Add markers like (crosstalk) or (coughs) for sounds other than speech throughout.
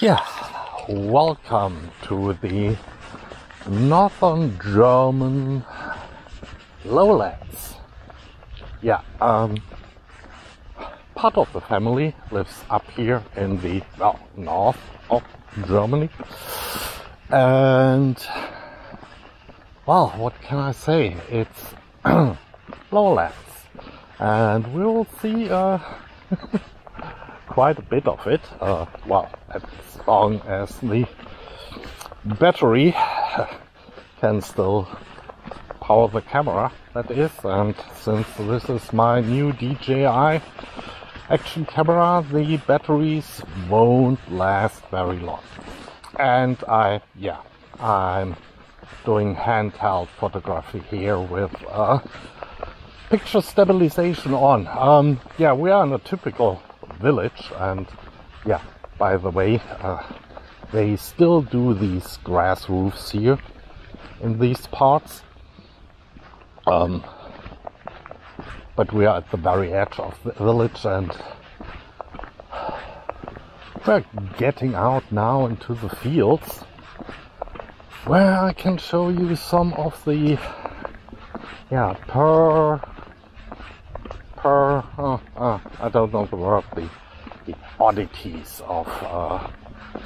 Yeah, welcome to the northern German lowlands. Yeah, um, part of the family lives up here in the well, north of Germany. And, well, what can I say? It's (clears throat) lowlands. And we'll see uh, (laughs) quite a bit of it. Uh, well, as long as the battery can still power the camera, that is. And since this is my new DJI action camera, the batteries won't last very long. And I, yeah, I'm doing handheld photography here with uh, picture stabilization on. Um, yeah, we are in a typical village, and yeah, by the way, uh, they still do these grass roofs here in these parts. Um, but we are at the very edge of the village and we're getting out now into the fields where I can show you some of the yeah per per uh, uh, I don't know the word the, the oddities of uh,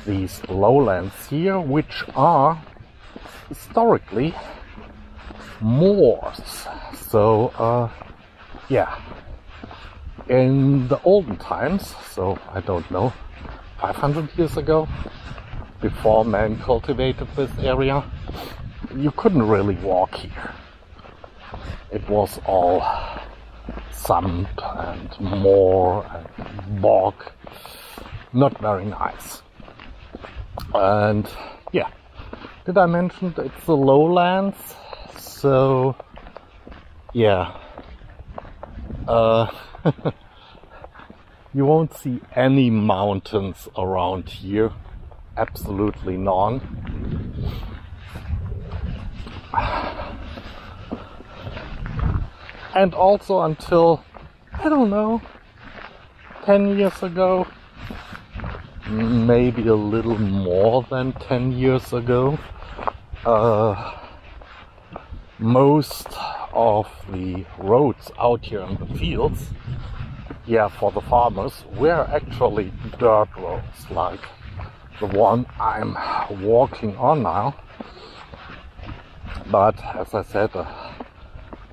these lowlands here which are historically moors so uh, yeah in the olden times so I don't know 500 years ago, before man cultivated this area, you couldn't really walk here. It was all sand and moor and bog. Not very nice. And yeah, did I mention it's the lowlands? So yeah. Uh (laughs) You won't see any mountains around here. Absolutely none. And also until, I don't know, 10 years ago, maybe a little more than 10 years ago, uh, most of the roads out here in the fields yeah, for the farmers, were actually dirt roads, like the one I'm walking on now. But as I said, uh,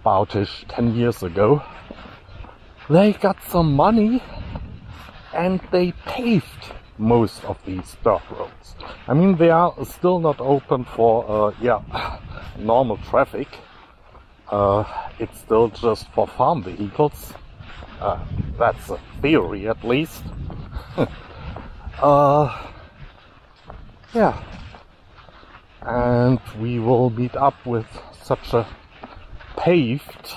aboutish 10 years ago, they got some money and they paved most of these dirt roads. I mean, they are still not open for, uh, yeah, (coughs) normal traffic. Uh, it's still just for farm vehicles uh, that's a theory, at least. (laughs) uh, yeah. And we will meet up with such a paved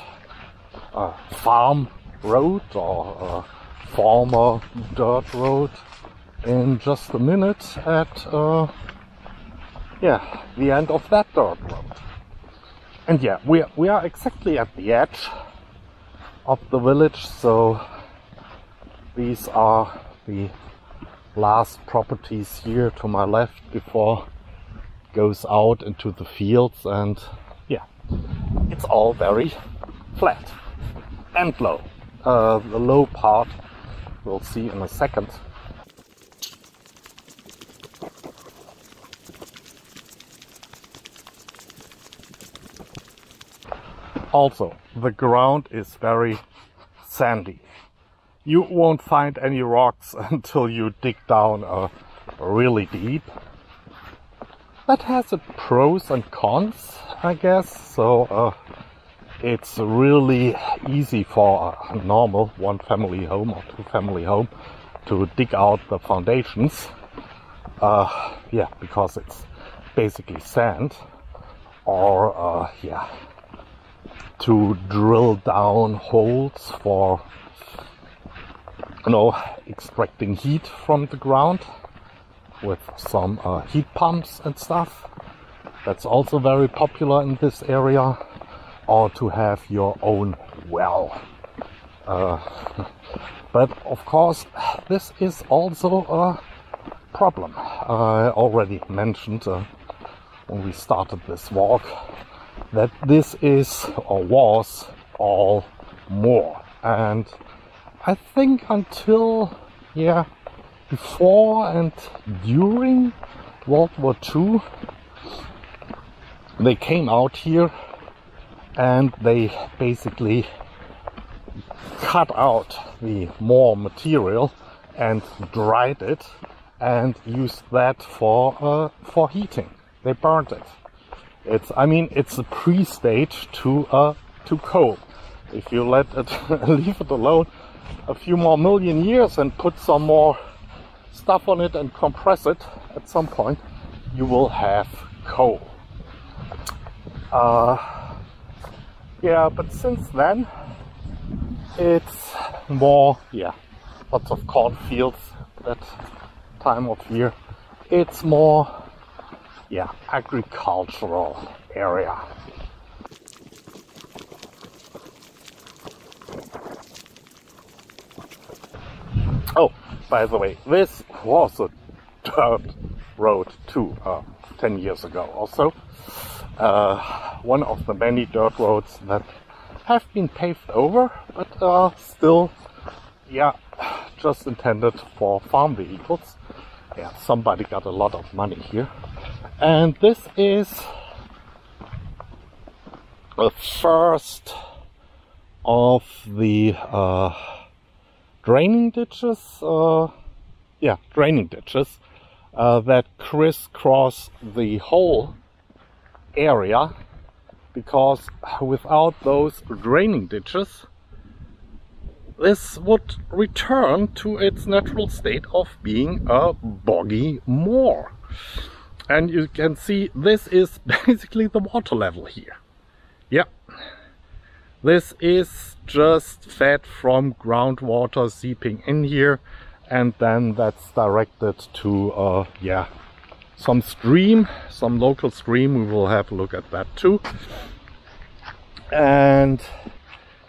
uh, farm road or former dirt road in just a minute at uh, yeah the end of that dirt road. And yeah we are, we are exactly at the edge of the village so these are the last properties here to my left before it goes out into the fields and it's all very flat and low uh, the low part we'll see in a second Also, the ground is very sandy. You won't find any rocks (laughs) until you dig down uh, really deep. That has its pros and cons, I guess. So uh, it's really easy for a normal one family home or two family home to dig out the foundations. Uh, yeah, because it's basically sand. Or, uh, yeah, to drill down holes for you know extracting heat from the ground with some uh, heat pumps and stuff that's also very popular in this area or to have your own well uh, (laughs) but of course this is also a problem. I already mentioned uh, when we started this walk that this is or was all moor. And I think until, yeah, before and during World War II, they came out here and they basically cut out the moor material and dried it and used that for uh, for heating. They burned it. It's I mean it's a pre-stage to uh, to coal. If you let it (laughs) leave it alone a few more million years and put some more stuff on it and compress it, at some point you will have coal. Uh, yeah, but since then it's more yeah lots of cornfields that time of year. It's more yeah agricultural area. Oh, by the way, this was a dirt road too, uh, 10 years ago or so. Uh, one of the many dirt roads that have been paved over, but are still, yeah, just intended for farm vehicles. Yeah, somebody got a lot of money here. And this is the first of the uh, draining ditches, uh, yeah, draining ditches uh, that crisscross the whole area because without those draining ditches this would return to its natural state of being a boggy moor. And you can see this is (laughs) basically the water level here. Yeah. This is just fed from groundwater seeping in here and then that's directed to uh, yeah some stream some local stream we will have a look at that too. And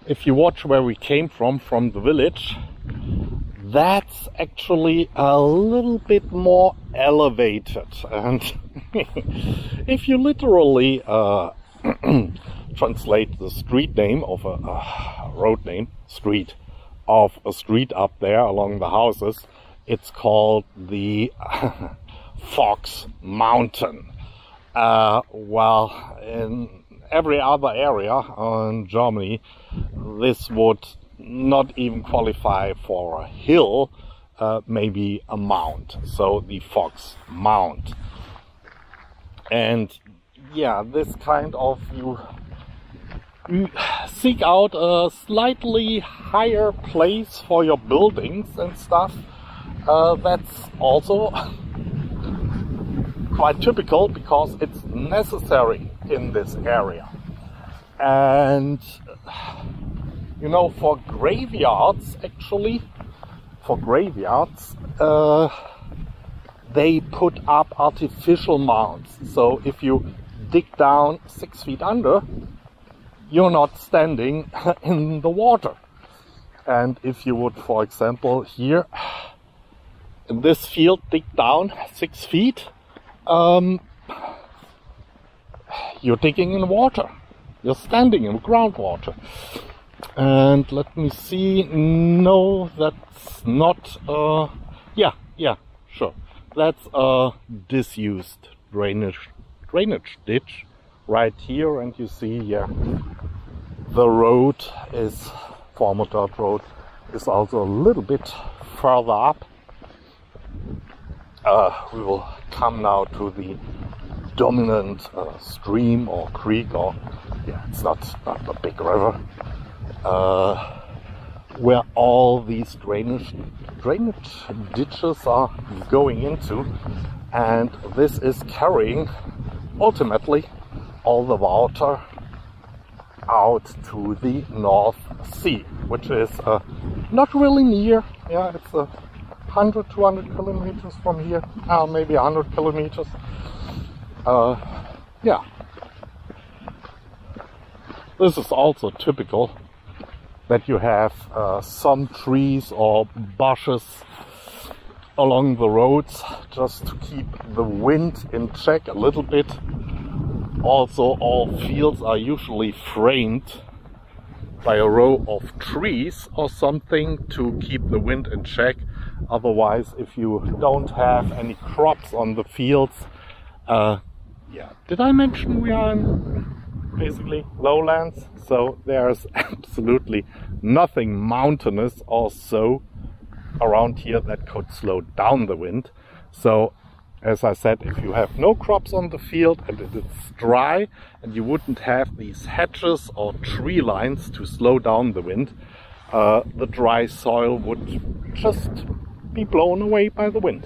if you watch where we came from from the village that's actually a little bit more elevated. And (laughs) if you literally uh, (clears throat) translate the street name of a uh, road name street of a street up there along the houses it's called the (laughs) Fox Mountain. Uh, well in every other area in Germany this would not even qualify for a hill uh, maybe a mount. So the Fox Mount. And yeah this kind of you seek out a slightly higher place for your buildings and stuff. Uh, that's also (laughs) quite typical because it's necessary in this area. And you know, for graveyards, actually, for graveyards, uh, they put up artificial mounds. So if you dig down six feet under, you're not standing (laughs) in the water. And if you would, for example, here in this field dig down six feet, um, you're digging in water. You're standing in groundwater. And let me see. No, that's not. Uh, yeah, yeah, sure. That's a disused drainage drainage ditch right here and you see yeah the road is former dirt road is also a little bit further up uh, we will come now to the dominant uh, stream or creek or yeah it's not not a big river uh, where all these drainage drainage ditches are going into and this is carrying ultimately all the water out to the North Sea, which is uh, not really near. Yeah, it's a 100, 200 kilometers from here, uh, maybe 100 kilometers. Uh, yeah. This is also typical that you have uh, some trees or bushes along the roads just to keep the wind in check a little bit. Also, all fields are usually framed by a row of trees or something to keep the wind in check. Otherwise, if you don't have any crops on the fields, uh, yeah. Did I mention we are in basically lowlands? So there's (laughs) absolutely nothing mountainous or so around here that could slow down the wind. So as I said, if you have no crops on the field and it is dry and you wouldn't have these hedges or tree lines to slow down the wind, uh, the dry soil would just be blown away by the wind.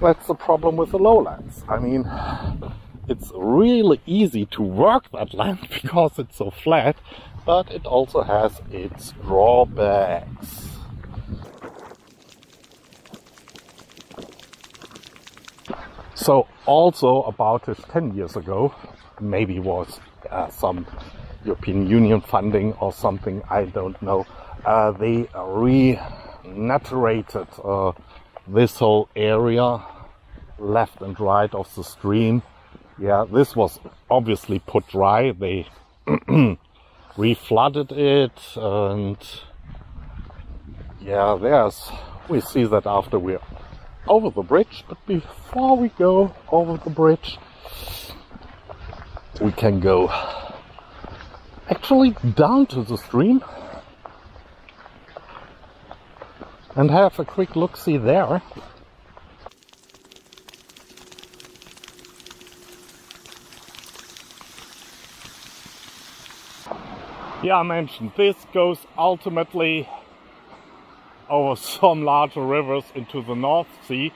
That's the problem with the lowlands. I mean, it's really easy to work that land (laughs) because it's so flat, but it also has its drawbacks. So also about it 10 years ago, maybe was uh, some European Union funding or something, I don't know, uh, they renaturated uh, this whole area left and right of the stream. Yeah, this was obviously put dry. They (clears throat) reflooded it and yeah, there's, we see that after we're over the bridge, but before we go over the bridge, we can go actually down to the stream and have a quick look see there. Yeah, I mentioned this goes ultimately over (laughs) some larger rivers into the North Sea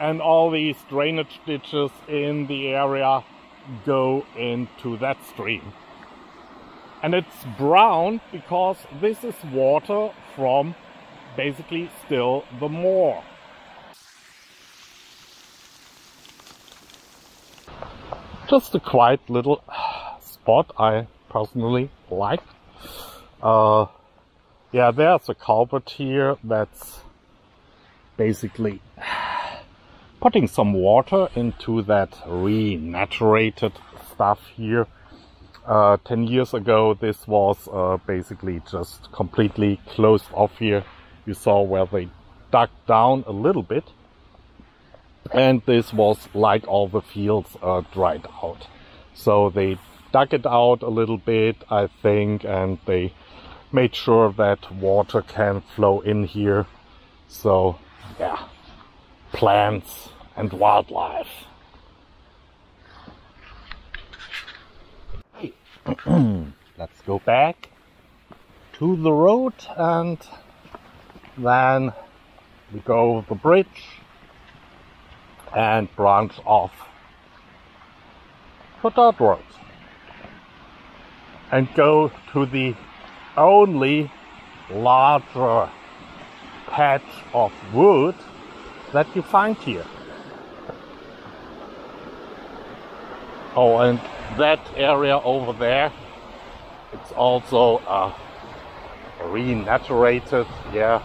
and all these drainage ditches in the area go into that stream. And it's brown because this is water from basically still the moor. Just a quiet little (sighs) spot I personally like. Uh, yeah, there's a culvert here that's basically (sighs) putting some water into that renaturated stuff here. Uh, 10 years ago, this was uh, basically just completely closed off here. You saw where they dug down a little bit. And this was like all the fields uh, dried out. So they dug it out a little bit, I think, and they made sure that water can flow in here. So, yeah, plants and wildlife. (clears throat) Let's go back to the road and then we go the bridge and branch off for dirt road and go to the only larger patch of wood that you find here. Oh, and that area over there, it's also uh, renaturated. Yeah,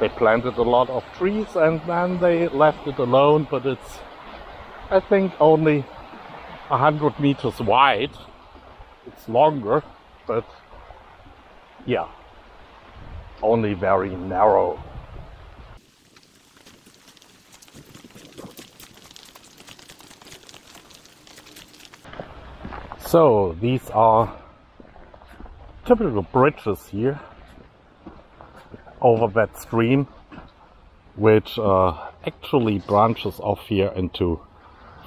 they planted a lot of trees and then they left it alone, but it's, I think, only a hundred meters wide. It's longer, but yeah, only very narrow. So these are typical bridges here over that stream, which uh, actually branches off here into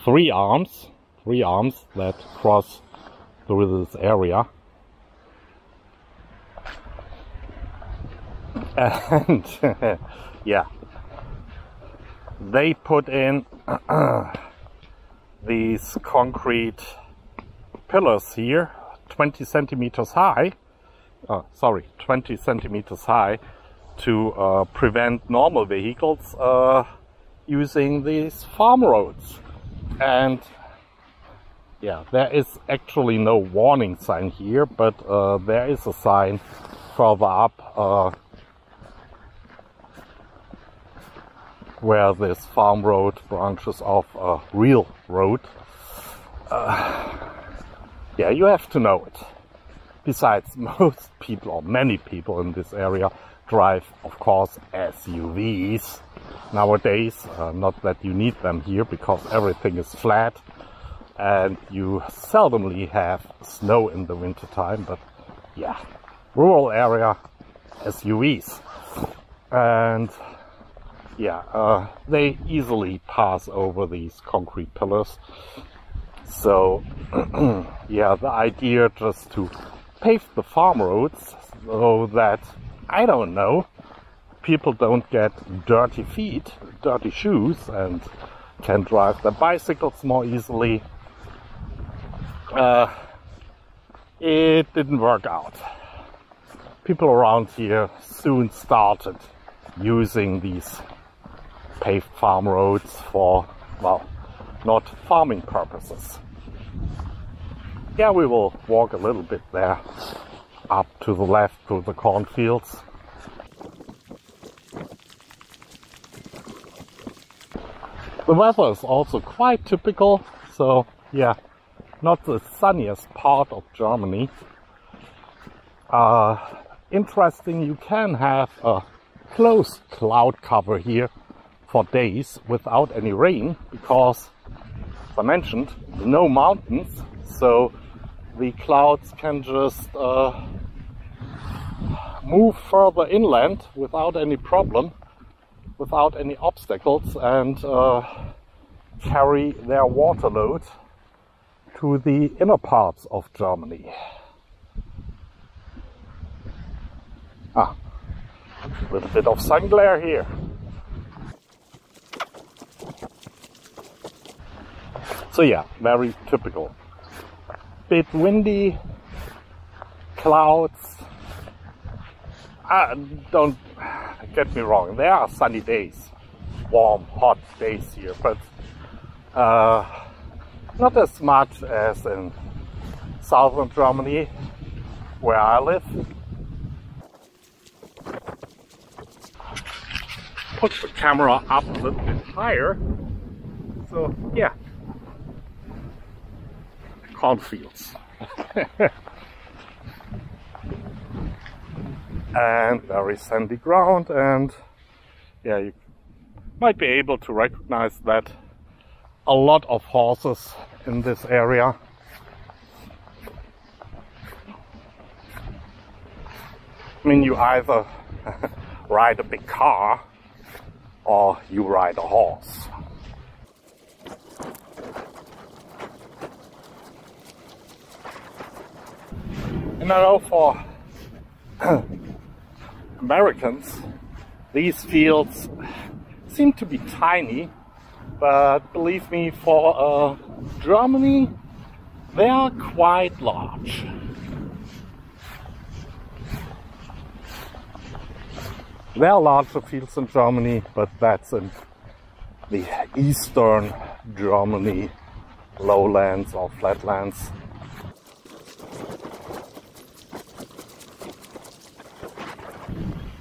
three arms, three arms that cross through this area. and (laughs) yeah they put in (clears throat) these concrete pillars here 20 centimeters high uh, sorry 20 centimeters high to uh, prevent normal vehicles uh, using these farm roads and yeah there is actually no warning sign here but uh, there is a sign further up, uh, where this farm road branches off a real road. Uh, yeah, you have to know it. Besides, (laughs) most people, or many people in this area, drive, of course, SUVs nowadays. Uh, not that you need them here because everything is flat and you seldomly have snow in the wintertime, but yeah, rural area SUVs. And yeah, uh, they easily pass over these concrete pillars. So (clears throat) yeah, the idea just to pave the farm roads so that, I don't know, people don't get dirty feet, dirty shoes and can drive their bicycles more easily. Uh, it didn't work out. People around here soon started using these paved farm roads for, well, not farming purposes. Yeah, we will walk a little bit there up to the left through the cornfields. The weather is also quite typical, so yeah, not the sunniest part of Germany. Uh, interesting, you can have a close cloud cover here for days without any rain because, as I mentioned, no mountains, so the clouds can just uh, move further inland without any problem without any obstacles and uh, carry their water load to the inner parts of Germany. Ah, a little bit of sun glare here. So yeah, very typical. Bit windy, clouds. Ah, don't get me wrong, there are sunny days, warm, hot days here, but uh, not as much as in southern Germany, where I live. Put the camera up a little bit higher. So, yeah, cornfields. (laughs) and very sandy ground and yeah you might be able to recognize that a lot of horses in this area I mean you either (laughs) ride a big car or you ride a horse I know for (clears throat) Americans, these fields seem to be tiny, but believe me, for uh, Germany, they are quite large. There are larger fields in Germany, but that's in the eastern Germany lowlands or flatlands.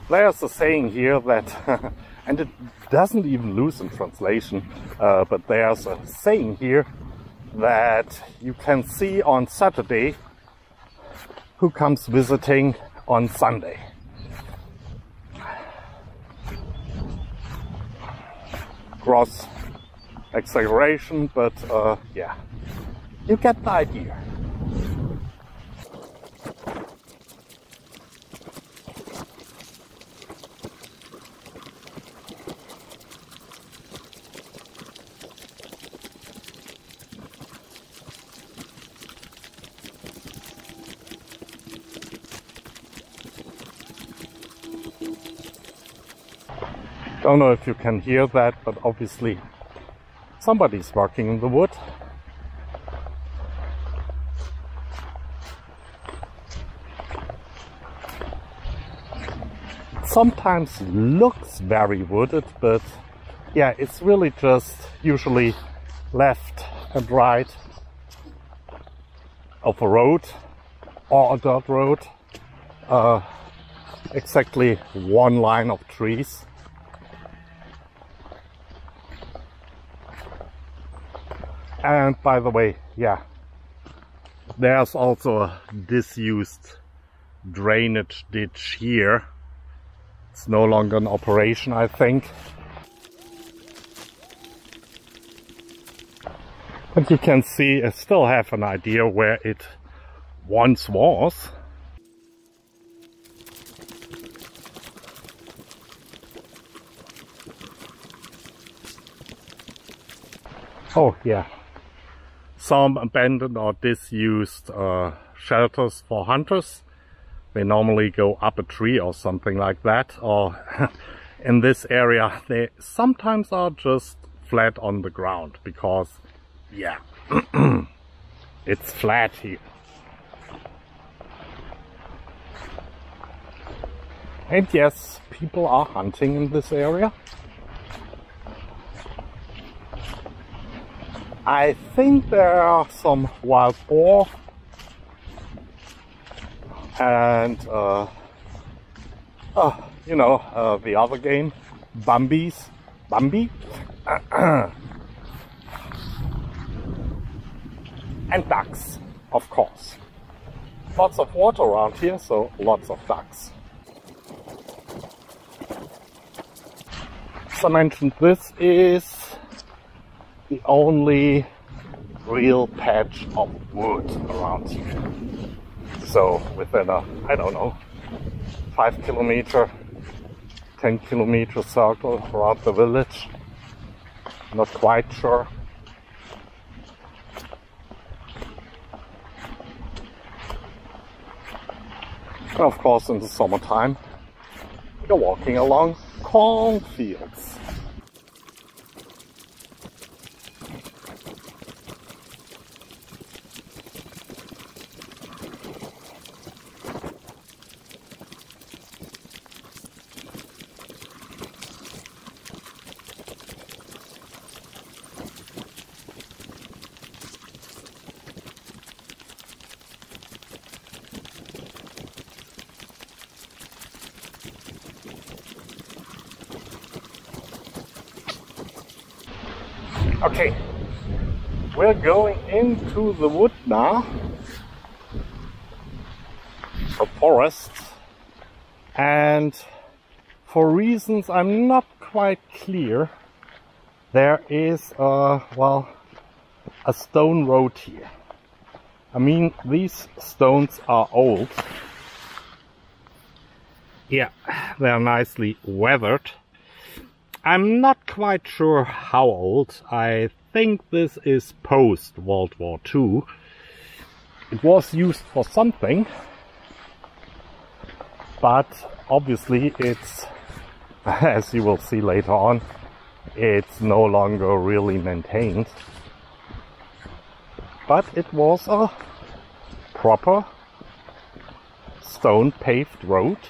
There's a saying here that, (laughs) and it doesn't even lose in translation, uh, but there's a saying here that you can see on Saturday who comes visiting on Sunday. Gross exaggeration, but uh, yeah, you get the idea. I don't know if you can hear that, but obviously somebody's working in the wood. Sometimes looks very wooded, but yeah, it's really just usually left and right of a road or a dirt road. Uh, exactly one line of trees. And by the way, yeah, there's also a disused drainage ditch here. It's no longer in operation, I think. But you can see I still have an idea where it once was. Oh yeah, some abandoned or disused uh, shelters for hunters. They normally go up a tree or something like that. Or (laughs) in this area, they sometimes are just flat on the ground because, yeah, (clears throat) it's flat here. And yes, people are hunting in this area. I think there are some wild boar. And uh, uh, you know uh, the other game Bambi's Bambi? (clears throat) And ducks of course. Lots of water around here so lots of ducks. As I mentioned this is the only real patch of wood around here. So within a, I don't know, five kilometer, 10 kilometer circle around the village. Not quite sure. And of course in the summertime, you're walking along cornfields. Okay, we're going into the wood now, a forest, and for reasons I'm not quite clear, there is a, well, a stone road here. I mean, these stones are old. Yeah, they're nicely weathered I'm not quite sure how old. I think this is post World War II. It was used for something, but obviously it's, (laughs) as you will see later on, it's no longer really maintained. But it was a proper stone paved road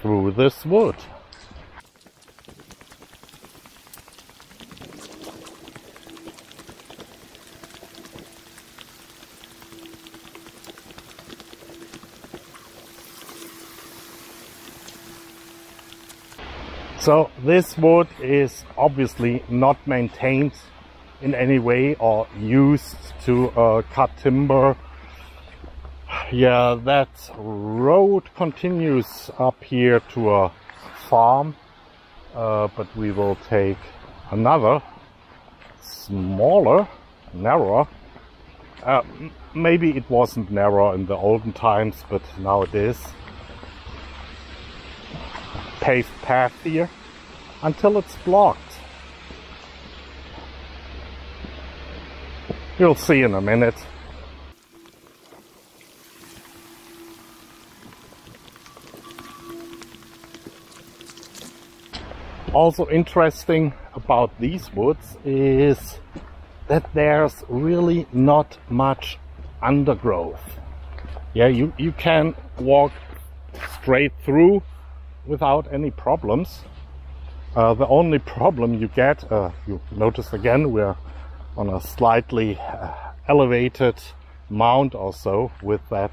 through this wood. So this wood is obviously not maintained in any way or used to uh, cut timber. Yeah, that road continues up here to a farm, uh, but we will take another smaller, narrower. Uh, maybe it wasn't narrow in the olden times, but now it is paved path here until it's blocked. You'll see in a minute. Also interesting about these woods is that there's really not much undergrowth. Yeah, you, you can walk straight through without any problems. Uh, the only problem you get, uh, you notice again, we're on a slightly uh, elevated mound or so with that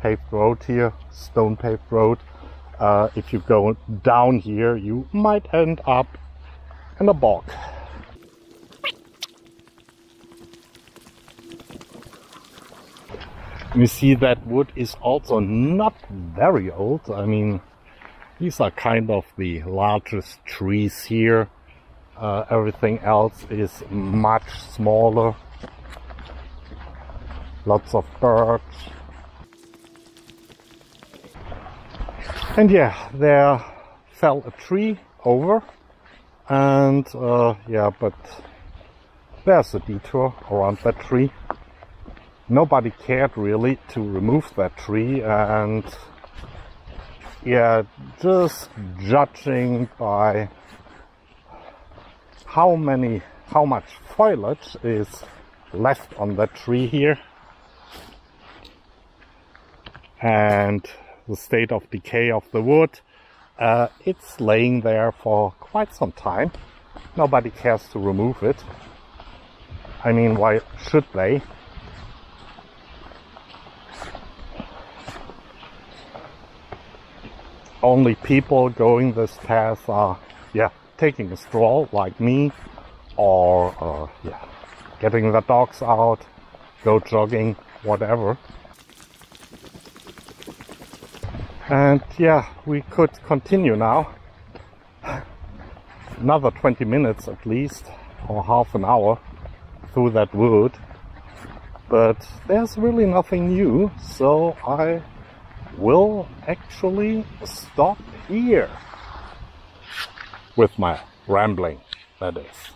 paved road here, stone paved road. uh, if you go down here, you might end up in a bog. You see that wood is also not very old. I mean, these are kind of the largest trees here. Uh, everything else is much smaller. Lots of birds. And yeah, there fell a tree over. And uh, yeah, but there's a detour around that tree nobody cared really to remove that tree and yeah just judging by how many how much foliage is left on that tree here and the state of decay of the wood uh, it's laying there for quite some time. Nobody cares to remove it. I mean why should they only people going this path are, yeah, taking a stroll like me, or uh, yeah, getting the dogs out, go jogging, whatever. And yeah, we could continue now. (sighs) Another 20 minutes at least, or half an hour through that wood. But there's really nothing new, so I will actually stop here with my rambling, that is.